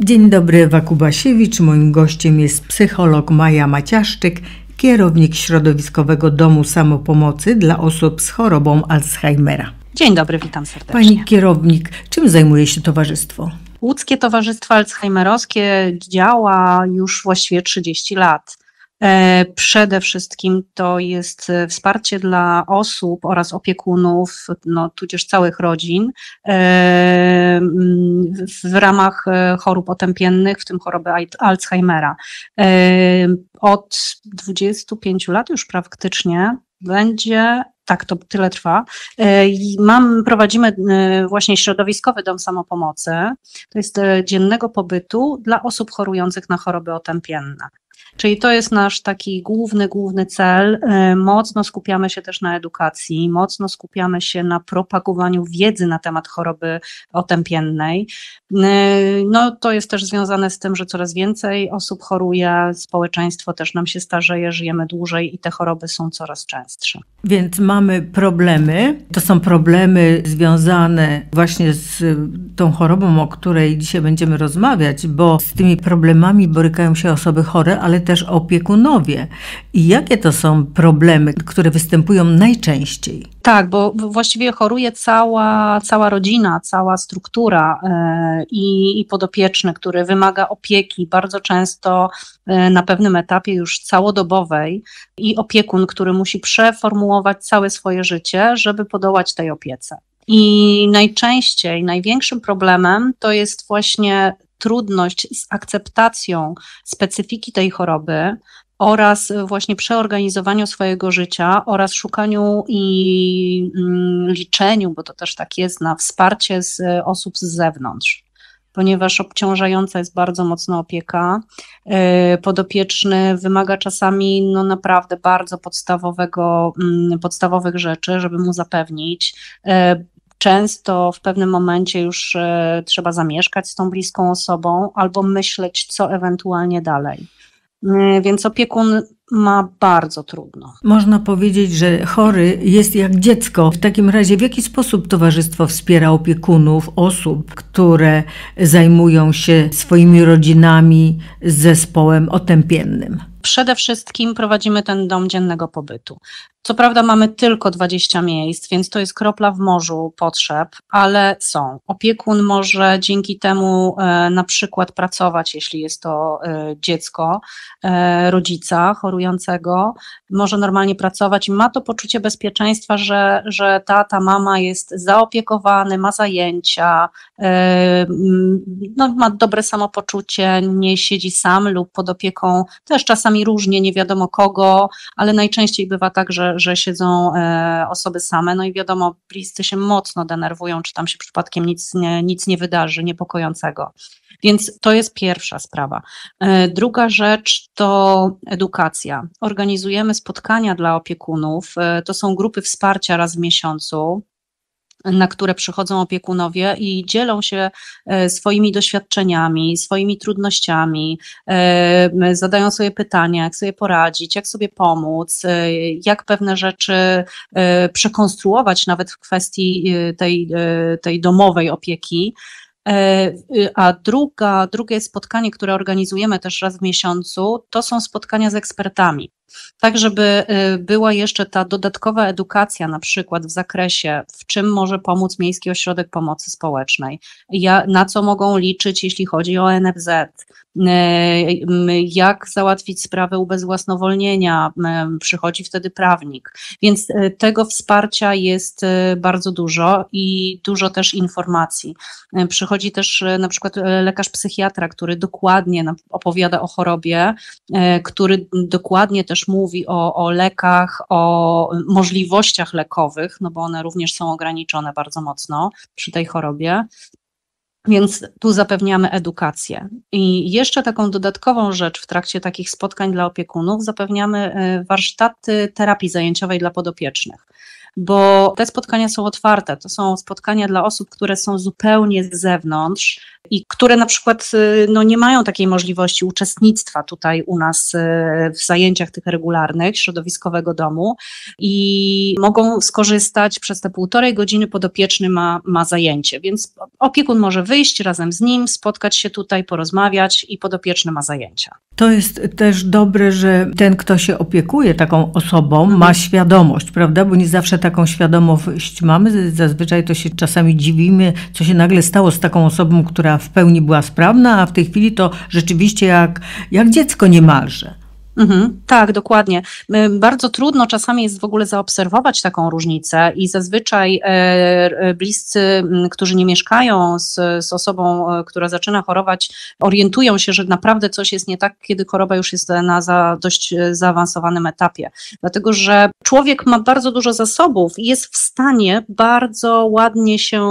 Dzień dobry, Ewa Kubasiewicz. Moim gościem jest psycholog Maja Maciaszczyk, kierownik Środowiskowego Domu Samopomocy dla osób z chorobą Alzheimera. Dzień dobry, witam serdecznie. Pani kierownik, czym zajmuje się towarzystwo? Łódzkie Towarzystwo Alzheimerowskie działa już właściwie 30 lat. E, przede wszystkim to jest e, wsparcie dla osób oraz opiekunów, no, tudzież całych rodzin e, w ramach chorób otępiennych, w tym choroby Alzheimera. Od 25 lat już praktycznie będzie tak, to tyle trwa. Mam, prowadzimy właśnie środowiskowy dom samopomocy. To jest dziennego pobytu dla osób chorujących na choroby otępienne. Czyli to jest nasz taki główny, główny cel. E, mocno skupiamy się też na edukacji, mocno skupiamy się na propagowaniu wiedzy na temat choroby otępiennej. E, no to jest też związane z tym, że coraz więcej osób choruje, społeczeństwo też nam się starzeje, żyjemy dłużej i te choroby są coraz częstsze. Więc mamy problemy. To są problemy związane właśnie z tą chorobą, o której dzisiaj będziemy rozmawiać, bo z tymi problemami borykają się osoby chore, ale też opiekunowie. I jakie to są problemy, które występują najczęściej? Tak, bo właściwie choruje cała, cała rodzina, cała struktura yy, i, i podopieczny, który wymaga opieki bardzo często yy, na pewnym etapie już całodobowej i opiekun, który musi przeformułować całe swoje życie, żeby podołać tej opiece. I najczęściej, największym problemem to jest właśnie trudność z akceptacją specyfiki tej choroby oraz właśnie przeorganizowaniu swojego życia oraz szukaniu i mm, liczeniu, bo to też tak jest, na wsparcie z osób z zewnątrz ponieważ obciążająca jest bardzo mocno opieka. E, podopieczny wymaga czasami no naprawdę bardzo podstawowego, mm, podstawowych rzeczy, żeby mu zapewnić. Często w pewnym momencie już e, trzeba zamieszkać z tą bliską osobą albo myśleć, co ewentualnie dalej. E, więc opiekun ma bardzo trudno. Można powiedzieć, że chory jest jak dziecko. W takim razie, w jaki sposób towarzystwo wspiera opiekunów, osób, które zajmują się swoimi rodzinami z zespołem otępiennym? Przede wszystkim prowadzimy ten dom dziennego pobytu. Co prawda mamy tylko 20 miejsc, więc to jest kropla w morzu potrzeb, ale są. Opiekun może dzięki temu e, na przykład pracować, jeśli jest to e, dziecko e, rodzica może normalnie pracować i ma to poczucie bezpieczeństwa, że, że tata, mama jest zaopiekowany, ma zajęcia, no, ma dobre samopoczucie, nie siedzi sam lub pod opieką, też czasami różnie, nie wiadomo kogo, ale najczęściej bywa tak, że, że siedzą e, osoby same, no i wiadomo, bliscy się mocno denerwują, czy tam się przypadkiem nic nie, nic nie wydarzy niepokojącego. Więc to jest pierwsza sprawa. E, druga rzecz to edukacja. Organizujemy spotkania dla opiekunów. E, to są grupy wsparcia raz w miesiącu na które przychodzą opiekunowie i dzielą się e, swoimi doświadczeniami, swoimi trudnościami, e, zadają sobie pytania, jak sobie poradzić, jak sobie pomóc, jak pewne rzeczy przekonstruować nawet w kwestii tej, tej domowej opieki. A druga, drugie spotkanie, które organizujemy też raz w miesiącu, to są spotkania z ekspertami tak żeby y, była jeszcze ta dodatkowa edukacja, na przykład w zakresie, w czym może pomóc Miejski Ośrodek Pomocy Społecznej, na co mogą liczyć, jeśli chodzi o NFZ, y, jak załatwić sprawę ubezwłasnowolnienia, przychodzi wtedy prawnik. Więc y, tego wsparcia jest bardzo dużo i dużo też informacji. Przychodzi też na przykład lekarz psychiatra, który dokładnie opowiada o chorobie, który dokładnie też też mówi o, o lekach, o możliwościach lekowych, no bo one również są ograniczone bardzo mocno przy tej chorobie. Więc tu zapewniamy edukację. I jeszcze taką dodatkową rzecz w trakcie takich spotkań dla opiekunów zapewniamy e, warsztaty terapii zajęciowej dla podopiecznych. Bo te spotkania są otwarte. To są spotkania dla osób, które są zupełnie z zewnątrz i które na przykład y, no, nie mają takiej możliwości uczestnictwa tutaj u nas y, w zajęciach tych regularnych środowiskowego domu i mogą skorzystać przez te półtorej godziny podopieczny ma, ma zajęcie, więc opiekun może wyjść razem z nim, spotkać się tutaj, porozmawiać i podopieczny ma zajęcia. To jest też dobre, że ten, kto się opiekuje taką osobą, mhm. ma świadomość, prawda? Bo nie zawsze taką świadomość mamy. Zazwyczaj to się czasami dziwimy, co się nagle stało z taką osobą, która w pełni była sprawna, a w tej chwili to rzeczywiście jak, jak dziecko niemalże. Mhm, tak, dokładnie. Bardzo trudno czasami jest w ogóle zaobserwować taką różnicę i zazwyczaj e, e, bliscy, którzy nie mieszkają z, z osobą, e, która zaczyna chorować, orientują się, że naprawdę coś jest nie tak, kiedy choroba już jest na za, dość zaawansowanym etapie. Dlatego, że człowiek ma bardzo dużo zasobów i jest w stanie bardzo ładnie się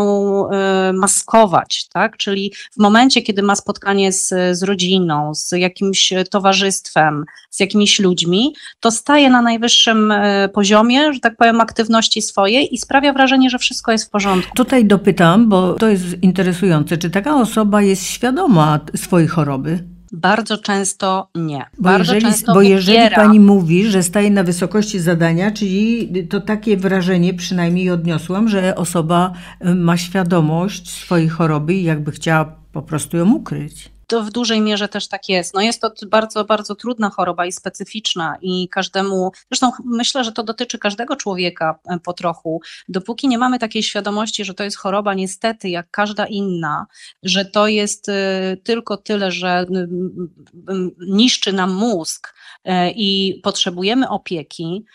maskować, tak? Czyli w momencie, kiedy ma spotkanie z, z rodziną, z jakimś towarzystwem, z jakimiś ludźmi, to staje na najwyższym e, poziomie, że tak powiem, aktywności swojej i sprawia wrażenie, że wszystko jest w porządku. Tutaj dopytam, bo to jest interesujące, czy taka osoba jest świadoma swojej choroby? Bardzo często nie. Bo, Bardzo jeżeli, często bo jeżeli pani mówi, że staje na wysokości zadania, czyli to takie wrażenie przynajmniej odniosłam, że osoba e, ma świadomość swojej choroby i jakby chciała po prostu ją ukryć to w dużej mierze też tak jest. No jest to bardzo, bardzo trudna choroba i specyficzna i każdemu, zresztą myślę, że to dotyczy każdego człowieka e, po trochu. Dopóki nie mamy takiej świadomości, że to jest choroba niestety jak każda inna, że to jest e, tylko tyle, że niszczy nam mózg e, i potrzebujemy opieki,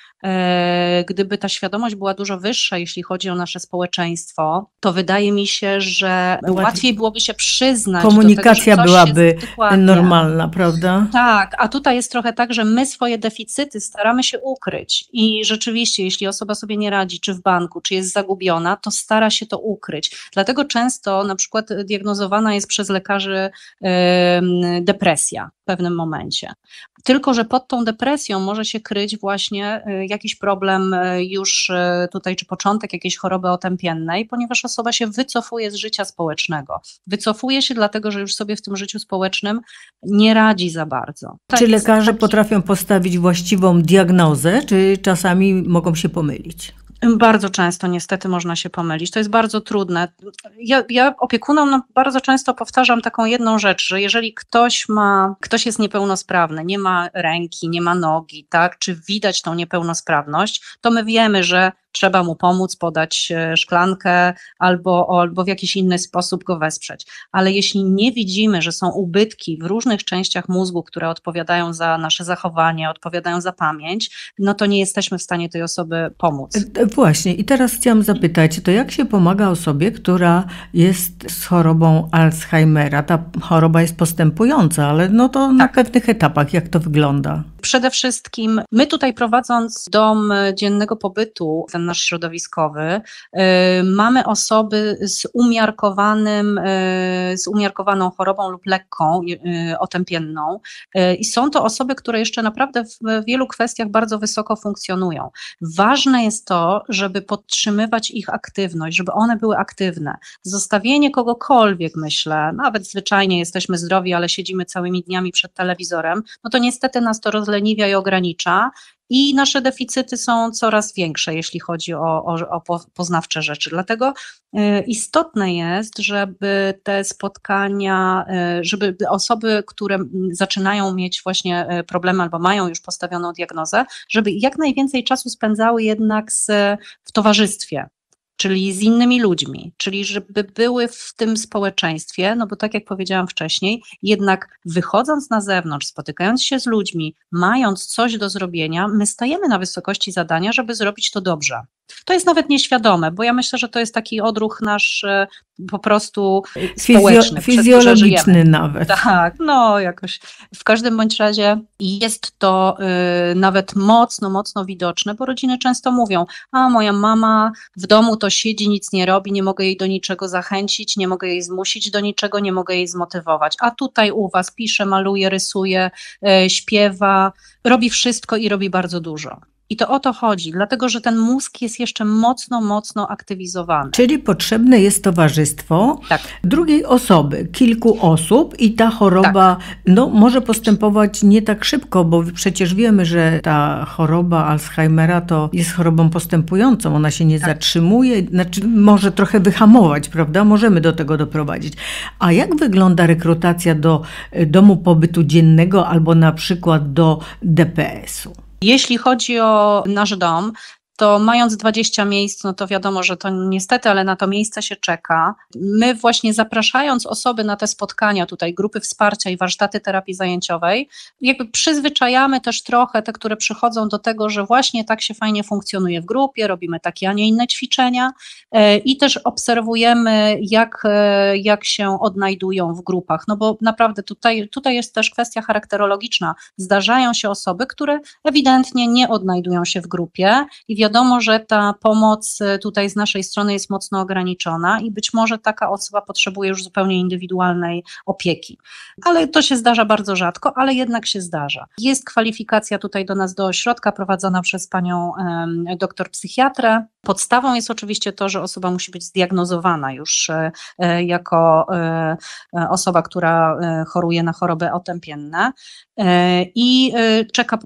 gdyby ta świadomość była dużo wyższa, jeśli chodzi o nasze społeczeństwo, to wydaje mi się, że łatwiej byłoby się przyznać. Komunikacja tego, była byłaby normalna, prawda? Tak, a tutaj jest trochę tak, że my swoje deficyty staramy się ukryć i rzeczywiście, jeśli osoba sobie nie radzi, czy w banku, czy jest zagubiona, to stara się to ukryć. Dlatego często na przykład diagnozowana jest przez lekarzy yy, depresja w pewnym momencie. Tylko, że pod tą depresją może się kryć właśnie y, jakiś problem y, już y, tutaj, czy początek jakiejś choroby otępiennej, ponieważ osoba się wycofuje z życia społecznego. Wycofuje się dlatego, że już sobie w tym życiu społecznym nie radzi za bardzo. Tak czy lekarze taki... potrafią postawić właściwą diagnozę, czy czasami mogą się pomylić? Bardzo często niestety można się pomylić. To jest bardzo trudne. Ja, ja opiekunom no, bardzo często powtarzam taką jedną rzecz, że jeżeli ktoś ma, ktoś jest niepełnosprawny, nie ma ręki, nie ma nogi, tak, czy widać tą niepełnosprawność, to my wiemy, że trzeba mu pomóc, podać e, szklankę albo, albo w jakiś inny sposób go wesprzeć. Ale jeśli nie widzimy, że są ubytki w różnych częściach mózgu, które odpowiadają za nasze zachowanie, odpowiadają za pamięć, no to nie jesteśmy w stanie tej osoby pomóc. E, właśnie, i teraz chciałam zapytać, to jak się pomaga osobie, która jest z chorobą Alzheimera? Ta choroba jest postępująca, ale no to tak. na pewnych etapach, jak to wygląda? Przede wszystkim my tutaj prowadząc dom dziennego pobytu, ten nasz środowiskowy, y, mamy osoby z umiarkowanym, y, z umiarkowaną chorobą lub lekką y, otępienną i są to osoby, które jeszcze naprawdę w wielu kwestiach bardzo wysoko funkcjonują. Ważne jest to, żeby podtrzymywać ich aktywność, żeby one były aktywne. Zostawienie kogokolwiek, myślę, nawet zwyczajnie jesteśmy zdrowi, ale siedzimy całymi dniami przed telewizorem, no to niestety nas to rozleniwia i ogranicza i nasze deficyty są coraz większe, jeśli chodzi o, o, o poznawcze rzeczy. Dlatego y, istotne jest, żeby te spotkania, y, żeby osoby, które zaczynają mieć właśnie y, problemy albo mają już postawioną diagnozę, żeby jak najwięcej czasu spędzały jednak z, w towarzystwie czyli z innymi ludźmi, czyli żeby były w tym społeczeństwie, no bo tak jak powiedziałam wcześniej, jednak wychodząc na zewnątrz, spotykając się z ludźmi, mając coś do zrobienia, my stajemy na wysokości zadania, żeby zrobić to dobrze. To jest nawet nieświadome, bo ja myślę, że to jest taki odruch nasz e, po prostu społeczny. Fizjologiczny nawet. Tak, no jakoś. W każdym bądź razie jest to y, nawet mocno, mocno widoczne, bo rodziny często mówią, a moja mama w domu to siedzi, nic nie robi, nie mogę jej do niczego zachęcić, nie mogę jej zmusić do niczego, nie mogę jej zmotywować. A tutaj u was pisze, maluje, rysuje, y, śpiewa, robi wszystko i robi bardzo dużo. I to o to chodzi, dlatego że ten mózg jest jeszcze mocno, mocno aktywizowany. Czyli potrzebne jest towarzystwo Tak. drugiej osoby, kilku osób i ta choroba Tak. no, może postępować nie tak szybko, bo przecież wiemy, że ta choroba Alzheimera to jest chorobą postępującą, ona się nie Tak. zatrzymuje, znaczy może trochę wyhamować, prawda? Możemy do tego doprowadzić. A jak wygląda rekrutacja do y, domu pobytu dziennego albo na przykład do DPS-u? Jeśli chodzi o nasz dom, to mając 20 miejsc, no to wiadomo, że to niestety, ale na to miejsce się czeka. My właśnie zapraszając osoby na te spotkania, tutaj grupy wsparcia i warsztaty terapii zajęciowej, jakby przyzwyczajamy też trochę te, które przychodzą do tego, że właśnie tak się fajnie funkcjonuje w grupie, robimy takie, a nie inne ćwiczenia e, i też obserwujemy, jak, e, jak się odnajdują w grupach, no bo naprawdę tutaj, tutaj jest też kwestia charakterologiczna. Zdarzają się osoby, które ewidentnie nie odnajdują się w grupie i wiadomo, że ta pomoc e, tutaj z naszej strony jest mocno ograniczona i być może taka osoba potrzebuje już zupełnie indywidualnej opieki. Ale to się zdarza bardzo rzadko, ale jednak się zdarza. Jest kwalifikacja tutaj do nas do ośrodka prowadzona przez panią doktor psychiatrę. Podstawą jest oczywiście to, że osoba musi być zdiagnozowana już e, e, jako osoba, która choruje na choroby otępienne i czeka,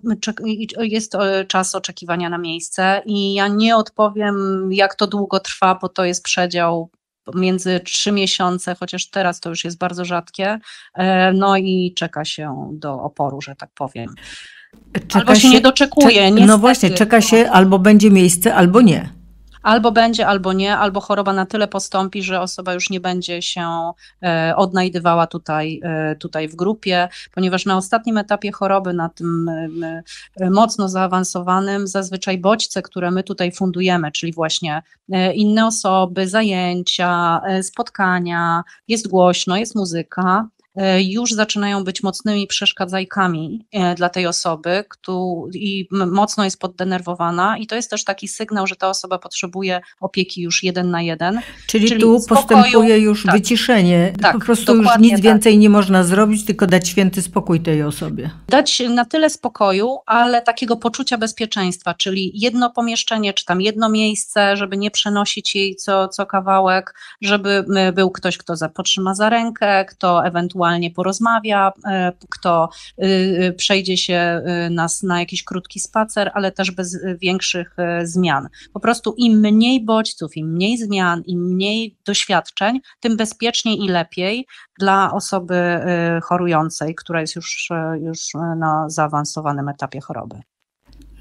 jest czas oczekiwania na miejsce i ja nie odpowiem jak to długo trwa, bo to jest przedział między trzy miesiące, chociaż teraz to już jest bardzo rzadkie, e, no i czeka się do oporu, że tak powiem. Albo się nie doczekuje, czek- No niestety. właśnie, czeka się albo będzie miejsce, albo nie. Albo będzie, albo nie, albo choroba na tyle postąpi, że osoba już nie będzie się e, odnajdywała tutaj, e, tutaj w grupie, ponieważ na ostatnim etapie choroby, na tym e, mocno zaawansowanym, zazwyczaj bodźce, które my tutaj fundujemy, czyli właśnie inne osoby, zajęcia, spotkania, jest głośno, jest muzyka, już zaczynają być mocnymi przeszkadzajkami e, dla tej osoby któ- i mocno jest poddenerwowana i to jest też taki sygnał, że ta osoba potrzebuje opieki już jeden na jeden. Czyli, Czyli tu spokoju, postępuje już tak. wyciszenie. Tak, po prostu już nic tak. więcej nie można zrobić, tylko dać święty spokój tej osobie. Dać na tyle spokoju, ale takiego poczucia bezpieczeństwa, czyli jedno pomieszczenie, czy tam jedno miejsce, żeby nie przenosić jej co, co kawałek, żeby był ktoś, kto za, potrzyma za rękę, kto ewentualnie porozmawia, e, kto y, y, przejdzie się y, na, s- na jakiś krótki spacer, ale też bez większych y, zmian. Po prostu im mniej bodźców, im mniej zmian, im mniej doświadczeń, tym bezpieczniej i lepiej dla osoby y, chorującej, która jest już, już na zaawansowanym etapie choroby.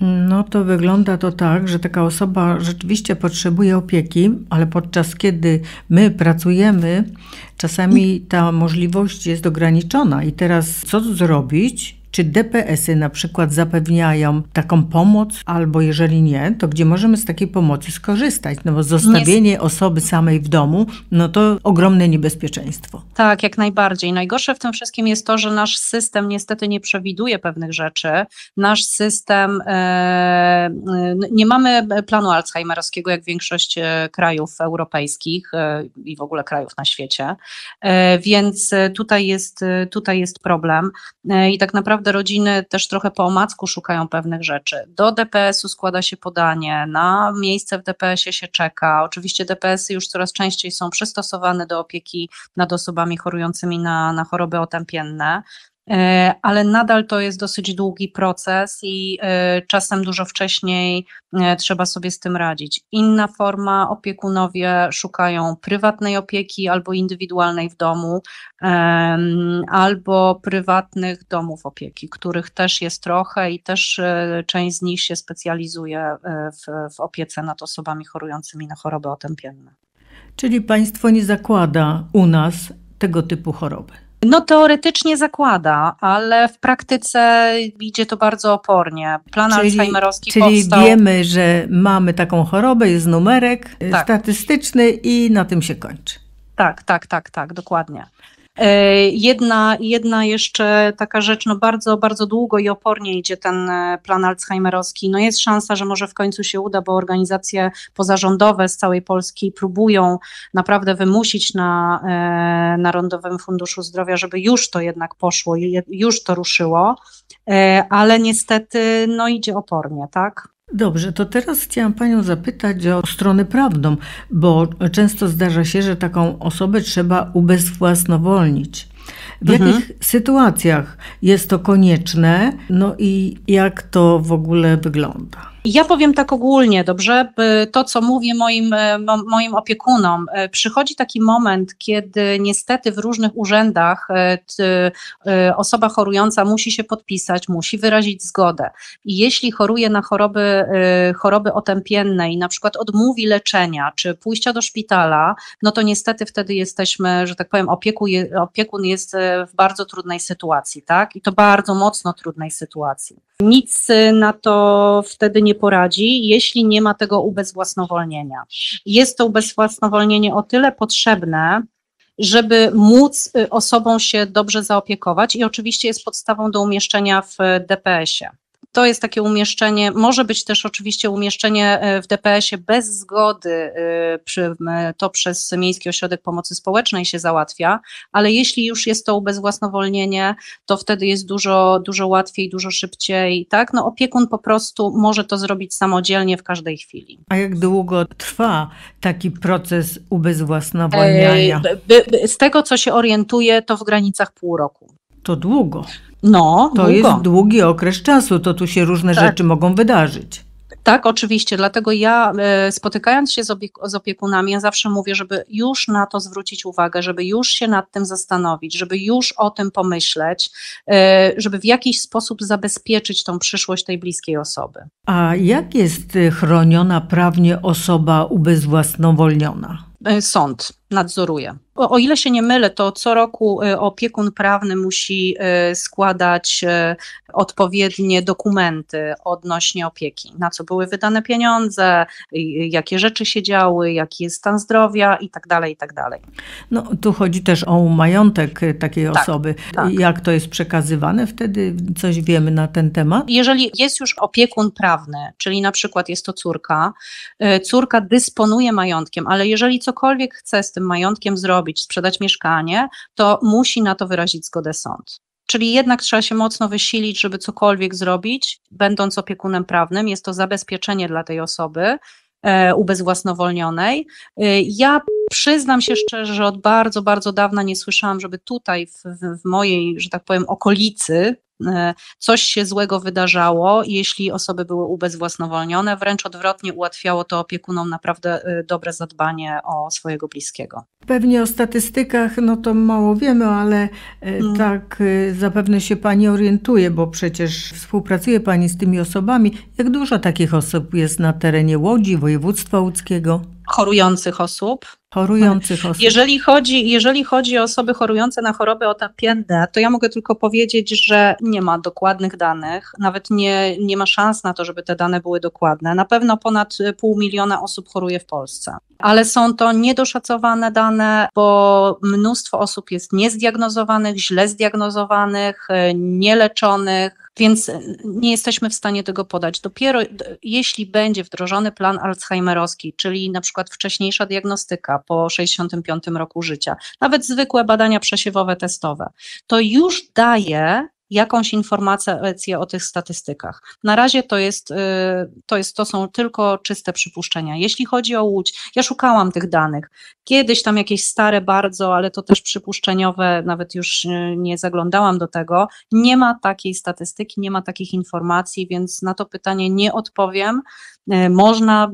No to wygląda to tak, że taka osoba rzeczywiście potrzebuje opieki, ale podczas kiedy my pracujemy, czasami ta możliwość jest ograniczona. I teraz co zrobić? Czy DPS-y na przykład zapewniają taką pomoc, albo jeżeli nie, to gdzie możemy z takiej pomocy skorzystać? No bo zostawienie osoby samej w domu, no to ogromne niebezpieczeństwo. Tak, jak najbardziej. Najgorsze w tym wszystkim jest to, że nasz system niestety nie przewiduje pewnych rzeczy. Nasz system, e, nie mamy planu alzheimerowskiego jak większość e, krajów europejskich e, i w ogóle krajów na świecie, e, więc e, tutaj jest, tutaj jest problem i tak naprawdę rodziny też trochę po omacku szukają pewnych rzeczy. Do DPS-u składa się podanie, na miejsce w DPS-ie się czeka. Oczywiście DPS-y już coraz częściej są przystosowane do opieki nad osobami chorującymi na, na choroby otępienne. E, Ale nadal to jest dosyć długi proces i e, czasem dużo wcześniej e, trzeba sobie z tym radzić. Inna forma, opiekunowie szukają prywatnej opieki albo indywidualnej w domu, albo prywatnych domów opieki, których też jest trochę i też część z nich się specjalizuje w, w opiece nad osobami chorującymi na choroby otępienne. Czyli państwo nie zakłada u nas tego typu choroby. No teoretycznie zakłada, ale w praktyce idzie to bardzo opornie. Plan alzheimerowski czyli powstał. wiemy, że mamy taką chorobę, jest numerek y, Tak. statystyczny i na tym się kończy. Tak, tak, tak, tak, dokładnie. E, Jedna, jedna jeszcze taka rzecz, no bardzo, bardzo długo i opornie idzie ten e, plan alzheimerowski. No jest szansa, że może w końcu się uda, bo organizacje pozarządowe z całej Polski próbują naprawdę wymusić na e, Narodowym Funduszu Zdrowia, żeby już to jednak poszło, już to ruszyło, ale niestety no idzie opornie, tak? Dobrze, to teraz chciałam Panią zapytać o stronę prawną, bo często zdarza się, że taką osobę trzeba ubezwłasnowolnić. W mhm. jakich sytuacjach jest to konieczne? No i jak to w ogóle wygląda? Ja powiem tak ogólnie, dobrze? To, co mówię moim, e, moim opiekunom, e, przychodzi taki moment, kiedy niestety w różnych urzędach e, osoba chorująca musi się podpisać, musi wyrazić zgodę. I jeśli choruje na choroby, choroby otępienne i na przykład odmówi leczenia czy pójścia do szpitala, no to niestety wtedy jesteśmy, że tak powiem, opiekun, opiekun jest w bardzo trudnej sytuacji, tak? I to bardzo mocno trudnej sytuacji. Nic na to wtedy nie poradzi, jeśli nie ma tego ubezwłasnowolnienia. Jest to ubezwłasnowolnienie o tyle potrzebne, żeby móc y, osobą się dobrze zaopiekować i oczywiście jest podstawą do umieszczenia w DPS-ie. To jest takie umieszczenie, może być też oczywiście umieszczenie e, w DPS-ie bez zgody, e, przy, to przez Miejski Ośrodek Pomocy Społecznej się załatwia, ale jeśli już jest to ubezwłasnowolnienie, to wtedy jest dużo, dużo łatwiej, dużo szybciej, tak? No opiekun po prostu może to zrobić samodzielnie w każdej chwili. A jak długo trwa taki proces ubezwłasnowolniania? Z tego, co się orientuję, to w granicach pół roku. To długo. No, to długo. jest długi okres czasu, to tu się różne tak. rzeczy mogą wydarzyć. Tak, oczywiście. Dlatego ja e, spotykając się z, opiek- z, opiekunami, ja zawsze mówię, żeby już na to zwrócić uwagę, żeby już się nad tym zastanowić, żeby już o tym pomyśleć, e, żeby w jakiś sposób zabezpieczyć tą przyszłość tej bliskiej osoby. A jak jest chroniona prawnie osoba ubezwłasnowolniona? E, sąd nadzoruje. O, o, ile się nie mylę, to co roku e, opiekun prawny musi e, składać odpowiednie dokumenty odnośnie opieki, na co były wydane pieniądze, jakie rzeczy się działy, jaki jest stan zdrowia i tak dalej, i tak dalej. No tu chodzi też o majątek takiej tak, osoby. Tak. Jak to jest przekazywane wtedy? Coś wiemy na ten temat? Jeżeli jest już opiekun prawny, czyli na przykład jest to córka, córka dysponuje majątkiem, ale jeżeli cokolwiek chce z tym majątkiem zrobić, sprzedać mieszkanie, to musi na to wyrazić zgodę sąd. Czyli jednak trzeba się mocno wysilić, żeby cokolwiek zrobić, będąc opiekunem prawnym. Jest to zabezpieczenie dla tej osoby e, ubezwłasnowolnionej. E, ja przyznam się szczerze, że od bardzo, bardzo dawna nie słyszałam, żeby tutaj w, w mojej, że tak powiem, okolicy coś się złego wydarzało, jeśli osoby były ubezwłasnowolnione, wręcz odwrotnie ułatwiało to opiekunom naprawdę e, dobre zadbanie o swojego bliskiego. Pewnie o statystykach, no to mało wiemy, ale hmm. tak zapewne się Pani orientuje, bo przecież współpracuje Pani z tymi osobami. Jak dużo takich osób jest na terenie Łodzi, województwa łódzkiego? Chorujących osób. Chorujących osób. Jeżeli chodzi, jeżeli chodzi o osoby chorujące na choroby otępienne, to ja mogę tylko powiedzieć, że nie ma dokładnych danych, nawet nie, nie ma szans na to, żeby te dane były dokładne. Na pewno ponad pół miliona osób choruje w Polsce, ale są to niedoszacowane dane, bo mnóstwo osób jest niezdiagnozowanych, źle zdiagnozowanych, nieleczonych, więc nie jesteśmy w stanie tego podać. Dopiero jeśli będzie wdrożony plan alzheimerowski, czyli na przykład wcześniejsza diagnostyka po 65 roku życia, nawet zwykłe badania przesiewowe testowe, to już daje jakąś informację o tych statystykach. Na razie to jest, y, to jest, to są tylko czyste przypuszczenia. Jeśli chodzi o Łódź, ja szukałam tych danych. Kiedyś tam jakieś stare bardzo, ale to też przypuszczeniowe, nawet już y, nie zaglądałam do tego. Nie ma takiej statystyki, nie ma takich informacji, więc na to pytanie nie odpowiem. Y, można,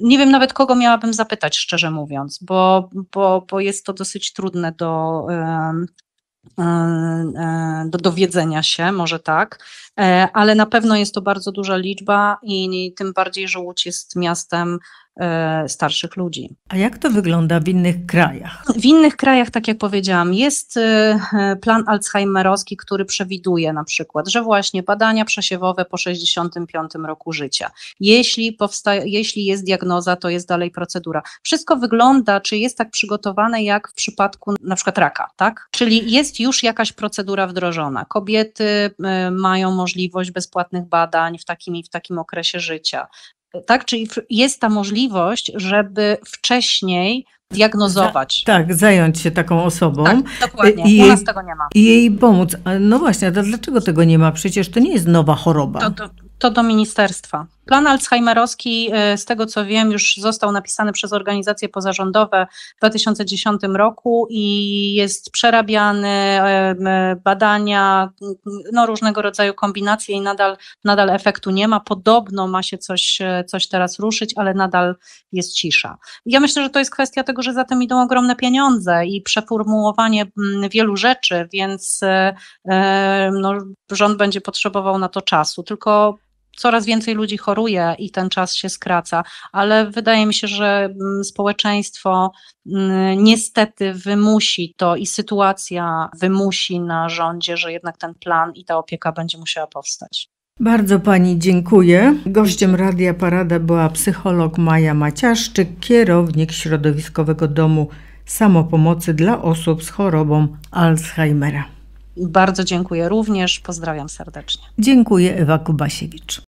nie wiem nawet kogo miałabym zapytać, szczerze mówiąc, bo, bo, bo jest to dosyć trudne do, do dowiedzenia się, może tak, e, ale na pewno jest to bardzo duża liczba i tym bardziej, że Łódź jest miastem E, starszych ludzi. A jak to wygląda w innych krajach? W innych krajach, tak jak powiedziałam, jest e, plan alzheimerowski, który przewiduje na przykład, że właśnie badania przesiewowe po 65 roku życia. Jeśli, powstaje, jeśli jest diagnoza, to jest dalej procedura. Wszystko wygląda, czy jest tak przygotowane jak w przypadku na przykład raka, tak? Czyli jest już jakaś procedura wdrożona. Kobiety e, mają możliwość bezpłatnych badań w takim i w takim okresie życia tak? Czyli jest ta możliwość, żeby wcześniej diagnozować. Tak, zająć się taką osobą. Tak, dokładnie. I U nas tego nie ma. I jej pomóc. No właśnie, dlaczego tego nie ma? Przecież to nie jest nowa choroba. To, to, to do ministerstwa. Plan alzheimerowski, e, z tego co wiem, już został napisany przez organizacje pozarządowe w 2010 roku i jest przerabiany, e, badania, no różnego rodzaju kombinacje i nadal, nadal efektu nie ma. Podobno ma się coś, e, coś teraz ruszyć, ale nadal jest cisza. Ja myślę, że to jest kwestia tego, że za tym idą ogromne pieniądze i przeformułowanie wielu rzeczy, więc no, rząd będzie potrzebował na to czasu. Tylko coraz więcej ludzi choruje i ten czas się skraca, ale wydaje mi się, że mm, społeczeństwo mm, niestety wymusi to i sytuacja wymusi na rządzie, że jednak ten plan i ta opieka będzie musiała powstać. Bardzo Pani dziękuję. Gościem Radia Parada była psycholog Maja Maciaszczyk, kierownik Środowiskowego Domu Samopomocy dla osób z chorobą Alzheimera. Bardzo dziękuję również. Pozdrawiam serdecznie. Dziękuję Ewa Kubasiewicz.